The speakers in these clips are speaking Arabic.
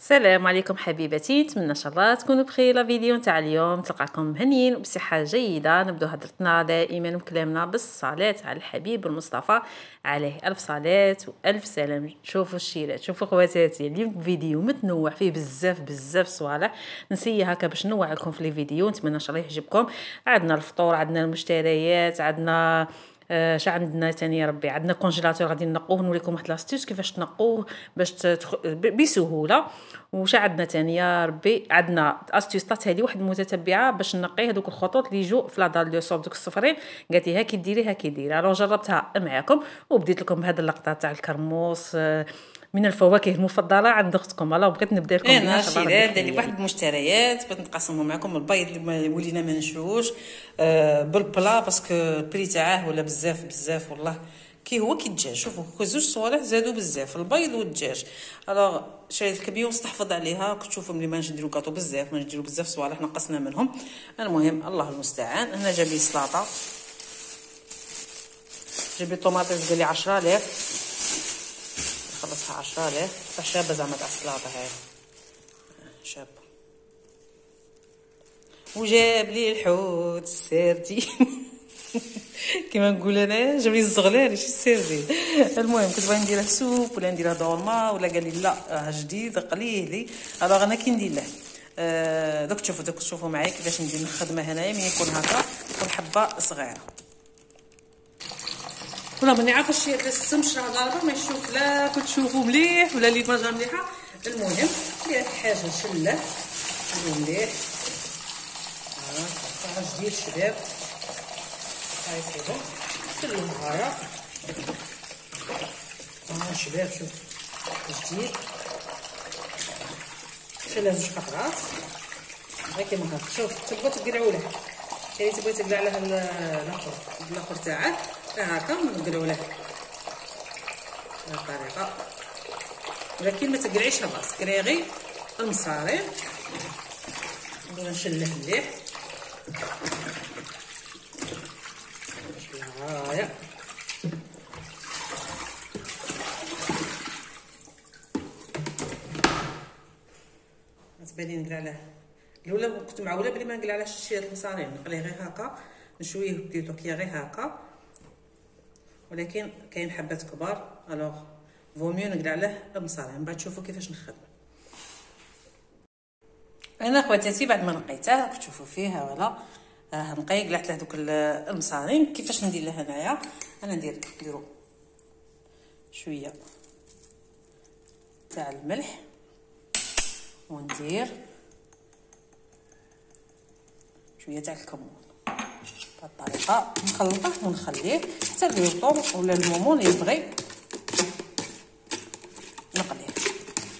السلام عليكم حبيباتي نتمنى إن شاء الله تكونوا بخير. la vidéo نتاع اليوم تلقاكم مهنيين وبصحة جيدة. نبدو هضرتنا دائما وكلامنا بالصلاة على الحبيب المصطفى عليه ألف صلاة وألف سلام. شوفوا الشيرات شوفوا خواتاتي اليوم فيديو متنوع فيه بزاف بزاف صوالح. نسي هكا باش نوع لكم في الفيديو نتمنى إن شاء الله يعجبكم. عندنا الفطور عندنا المشتريات عندنا آه عندنا ثاني ربي؟ عندنا congélateur غادي نقوه نوريكم واحد l'astuce كيفاش تنقوه باش تدخ... بسهولة. وش عندنا ثاني ربي؟ عندنا استيس طات هذه واحد المتتبعة باش نقي هذوك الخطوط اللي يجوا في لا دال دو صوب دوك الصفرين. قالت لي هاكي ديري هاكي ديري. ألو جربتها معاكم وبديت لكم بهذه اللقطة تاع الكرموس آه من الفواكه المفضلة عند أختكم. الله بغيت نبدأ لكم أنا شيرات ديالي واحد المشتريات بغيت نقسمهم معكم. البيض اللي ولينا ما نشروش آه بالبلا باسكو البري تاعه ولا بزاف بزاف والله. كي هو كي الدجاج شوفوا زوج صوالح زادوا بزاف. البيض والدجاج alors شريت الكبير واستحفظ عليها. كنت تشوفوا ملي ما نديرو كاطو بزاف ما نديرو بزاف صوالح نقصنا منهم. المهم الله المستعان. هنا جابي سلطه جابي طوماطيس قال لي 10000 خلصها عشرة شابة زعما تاع السلطة هاي. شابة وجاب لي الحوت السردين كيما نقول أنا جاب لي الزغلال ماشي السردين المهم كنت باغي نديره سوب ولا نديره دولما ولا قال لي لا جديد قليه لي. ألوغ أنا كي ندير له. آه دوك تشوفوا دوك تشوفوا معايا كيفاش ندير الخدمه هنايا ملي يكون هكا تكون حبة صغيرة. ولا ماني عارفه الشيء اللي السمش راه ضاربه ما يشوف لا كنت تشوفوا مليح ولا لي ماجا مليحه المهم هي حاجة شله مليح ها جديد شباب هاي بون شلو هايا ها شباب شوف جديد شلها زوج قطرات غير كيما هكا شوف تبغوا تقلعوا له كاين تبغي تقلع له الآخر الآخر تاعك هكا نقلعوا له بهذه الطريقة ولكن ما تقلعيش الراس قلعي غير المصارين ندير نشله مليح هايا تباني نقلع الأولى كنت معولة بلي ما نقلعلاش شي المصارين نقليه غير هكا نشويه بديتو كي غير هكا. ولكن كاين حبات كبار. الوغ فوميو نقلع له المصاري من بعد تشوفوا كيفاش نخدم. أنا خواتاتي بعد ما نقيته تشوفوا فيه ولا. آه نقي قلعت له دوك المصارين. كيفاش ندير له هنايا؟ أنا ندير نديرو شوية تاع الملح. وندير شوية تاع الكمون. بهاد الطريقة. نخلطه ونخليه. حتى اليوطون ولا المومون يبغي. نقليه.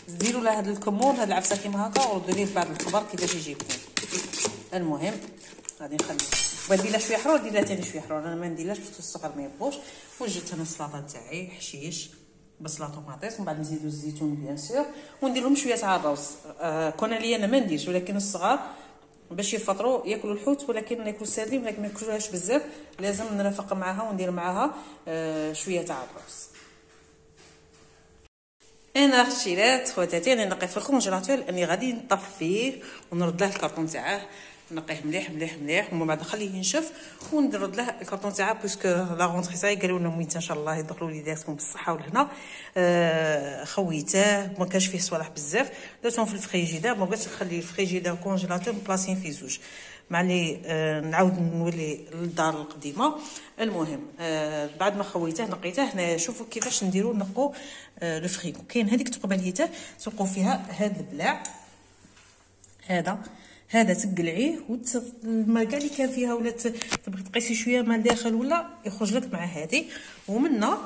ديروا له هذا الكمون هاد العفسه كيما هكا وردوا ليه بعد الخبر كيفاش يجي بنين المهم غادي نخليه. وندير له شوية حرور ندير له ثاني شوية حرور أنا ما نديرلاش parce que الصغر ما يبغوش وجدت أنا السلطة تاعي حشيش بصلة طوماطيس ومن بعد نزيدو الزيتون bien sûr. وندير لهم شوية تاع الروز آه كون لي أنا ما نديرش ولكن الصغار باش يفطروا ياكلوا الحوت ولكن ياكلوا السردين ولكن ما ياكلوهاش بزاف. لازم نرافق معاها وندير معاها آه شوية تاع الرز. أنا خشيلات خواتاتي أنا نقي في الكونجيلاتور لاني غادي نطفيه ونرد له الكرطون تاعه نقيه مليح مليح مليح. ومن بعد نخليه ينشف ونرد له الكرطون تاعه باسكو لا غونطري ساي قالوا لنا مويت إن شاء الله يدخلوا وليداتكم بالصحة والهنا آه خويته ما كانش فيه صوالح بزاف. درتهم في الفريجيدير ما بغيتش نخلي الفريجيدير كونجيلاتور بلاصين فيه زوج. مع لي آه نعاود نولي للدار القديمة. المهم آه بعد ما خويته نقيته هنا شوفوا كيفاش نديرو نقو آه الفريكو كاين هذيك تقبليته تلقوا فيها هاد البلاع. هذا. هذا تقلعيه والماء كاع اللي كان فيها ولا تبغي تقيسي شوية ماء داخل ولا يخرج لك مع هذه ومنا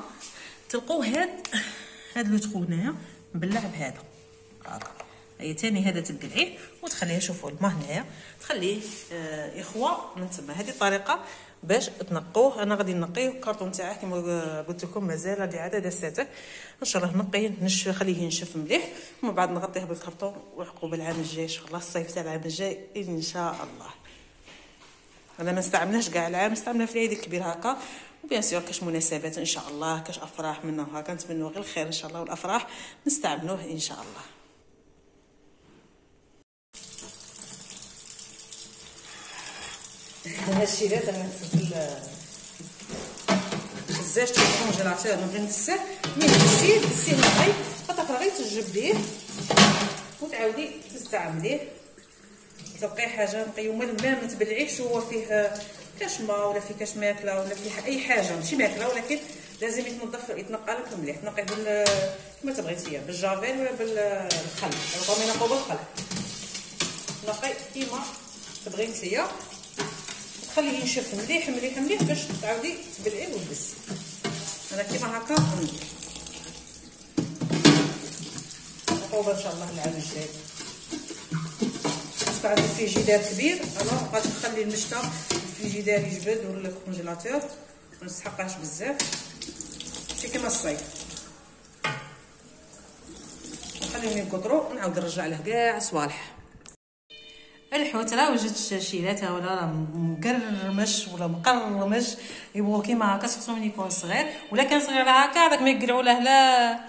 تلقوا هاد هاد لو تخو هنايا مبلع بهذا. هاكا. هي ثاني هذا تقلعيه وتخليه شوفوا الماء هنايا تخليه آه يخوى من تما. هذه الطريقة باش تنقوه. أنا غادي نقيه الكارطون تاعه كما قلت لكم مازال لعدد ساعات إن شاء الله نقيه نش خليه ينشف مليح. ومن بعد نغطيه بالكرتون وعقوب العام الجاي. إن شاء الله الصيف تاع العام الجاي إن شاء الله. أنا ما استعملناش كاع العام. استعملنا في العيد الكبير هكا. وبيان سور كاش مناسبات إن شاء الله. كاش أفراح منه هكا. نتمنوا غير الخير إن شاء الله والأفراح. نستعملوه إن شاء الله. أنا في الزاج تاع الكونجيلاتور نبغي نكسه ملي تكسيه تكسيه نقي فتره غير تجبديه وتعاودي تستعمليه تلقاي حاجة نقيه وما ما تبلعيهش هو فيه كاش ما ولا فيه كاش ماكله ولا فيه اي حاجة ماشي ماكله ولكن لازم يتنظف يتنقى لك مليح تنقيه بال كما تبغيتي بالجافيل ولا بالخل ربما ينقوا بالخل نقي كيما تبغي نتيا تخليه ينشف مليح مليح مليح باش تعاودي تبلعيه وتبسي أنا كيما هكا ندير نقوبه إن شاء الله العام الجاي. عندي فريجيدير كبير الوغ غادي نخلي المشتا الفريجيدير يجبد ولا الكونجيلاتور ما نسحقهاش بزاف. ماشي كيما الصيف نخليهم يقطروا نعاود نرجع له كاع صوالح. الحوت راه وجدت شاشيلات ولا راه مقرمش ولا مقرمش. يبغوا كيما هكا خصو من يكون صغير. ولا كان صغير هكا هذاك ما يقلعوا له لا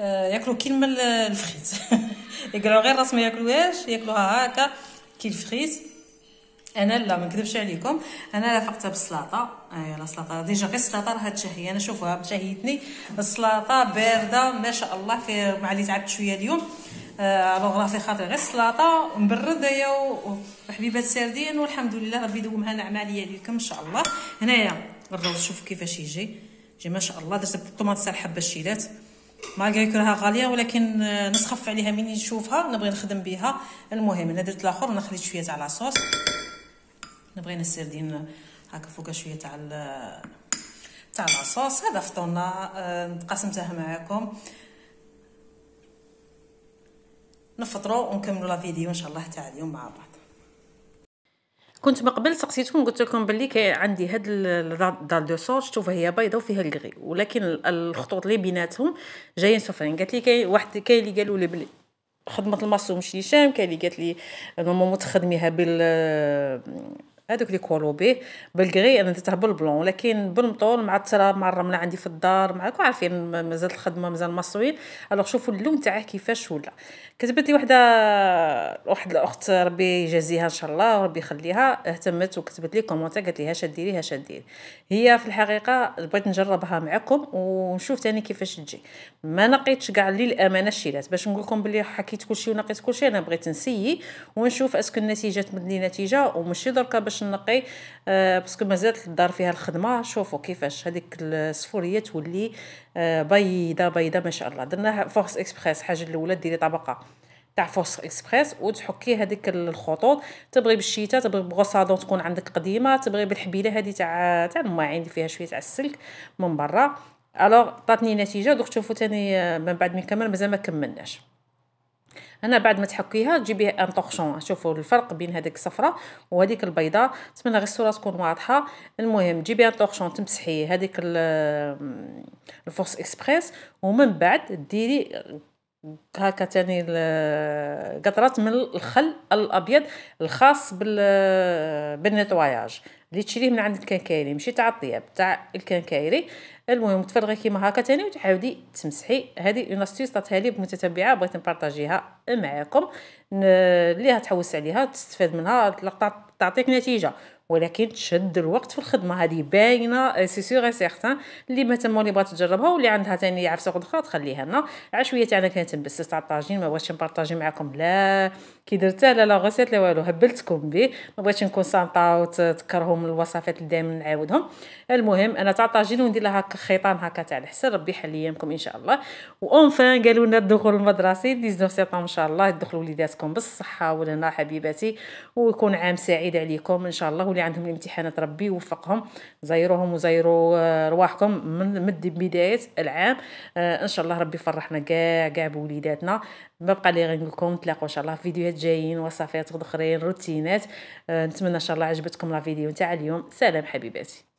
آه، ياكلوا كيما الفخيت يقلعوا غير راس ما ياكلوهاش ياكلوها هكا كي الفخيت أنا لا ما نكذبش عليكم. أنا لافقتها بالسلطه أي لا سلطه ديجا غير السلطه راها تشهي أنا شوفوها شهيتني. السلطه باردة ما شاء الله في مع اللي تعبت شوية اليوم. الوغ راه في خاطر غير السلطة مبرد هي وحبيبات ساردين والحمد لله ربي يدومها نعمة عليا ليكم إن شاء الله. هنايا الروز شوفوا كيفاش يجي. جي ما شاء الله درت بالطوماط تاع الحبة الشيلات مالغري راها غالية ولكن نسخف عليها مني نشوفها نبغي نخدم بها المهم أنا درت الآخر وأنا خليت شوية تاع la sauce نبغينا السردين هكا فوق شوية تاع تاع la sauce هذا فطورنا آه، قسمتها معكم نفطروا ونكملوا la vidéo إن شاء الله تاع اليوم مع بعض. كنت من قبل سقسيتكم قلت لكم باللي عندي هاد dalle de sol شوفوا هي بيضه وفيها ال carré ولكن الخطوط اللي بيناتهم جايين صفرين قالت لي كاين واحد كاين اللي قالوا لي بلي خدمة الماسو مش شام كاين اللي قالت لي نورمالمون تخدميها بال هذوك اللي كولو به بالكغي أنا درتها بالبلون ولكن بالمطول مع التراب مع الرملة عندي في الدار معكم عارفين مازال الخدمة مازال مصوين ألوغ شوفوا اللون تاعه كيفاش ولا. كتبت لي وحدة واحد الأخت ربي يجازيها إن شاء الله وربي يخليها اهتمت وكتبت لي كومونتير قالت لي هاش ديري هاش ديري. هي في الحقيقة بغيت نجربها معكم ونشوف ثاني كيفاش تجي. ما نقيتش كاع للامانه الشيلات. باش نقول لكم بلي حكيت كلشي ونقيت كلشي أنا بغيت نسيي ونشوف est-ce que النتيجة تمد نتيجة وماشي دركا باش نقي آه parce que مازالت الدار فيها الخدمة. شوفوا كيفاش هذيك الصفوريه تولي آه بيضه بيضه ما شاء الله. درناها فورس اكسبريس حاجة الأولى ديري طبقة تاع فورس اكسبريس وتحكي هذيك الخطوط. تبغي بالشيتا تبغي ب brosse à dents تكون عندك قديمة تبغي بالحبيلة هذه تاع تاع الماعين اللي فيها شوية تاع السلك من برا. alors عطاتني نتيجة دوك تشوفوا ثاني آه، من بعد من كمل مازال ما كملناش. أنا بعد ما تحكيها تجيبي un torchon شوفوا الفرق بين هذيك الصفراء وهذيك البيضاء نتمنى غير الصورة تكون واضحة. المهم تجيبي un torchon تمسحي هذيك الفورس اكسبريس ومن بعد ديري هكا تاني قطرات من الخل الأبيض الخاص بال بال nettoyage اللي تشريه من عند ال quincaillerie. ماشي تاع الطياب تاع ال quincaillerie. المهم تفرغي كيما هكا تاني وتعاودي تمسحي هذه une astuce عطاتها لي متتبعه بغيت نبارطاجيها معاكم اللي تحوس عليها تستفاد منها تعطيك نتيجة. ولكن تشد الوقت في الخدمة. هذه باينة c'est sûr certain اللي تما اللي بغات تجربها واللي عندها ثاني عفسه أخرى تخليها لنا. عشوية تاعنا كانت تاع الطاجين ما بغيتش نبارطاجي معكم. لا كي درتها لا لا غسيت لا والو هبلتكم به ما بغيتش نكون سانطا وتكرهوا من الوصفات اللي دائما نعاودهم. المهم أنا تاع الطاجين وندير لها خيطان هكا تاع الحسن ربي يحل أيامكم إن شاء الله. وانفان قالوا لنا الدخول المدرسي 19 سبتمبر إن شاء الله. يدخلوا وليداتكم بالصحة. والهنا حبيباتي ويكون عام سعيد عليكم إن شاء الله. واللي عندهم الامتحانات ربي يوفقهم زيروهم وزيروا آه، رواحكم من مد بداية العام. آه، إن شاء الله ربي يفرحنا كاع كاع بوليداتنا. ما بقى لي غير نقول نتلاقاو إن شاء الله فيديوهات جايين وصفات أخرين روتينات. آه، نتمنى إن شاء الله عجبتكم لا فيديو تاع اليوم. سلام حبيباتي.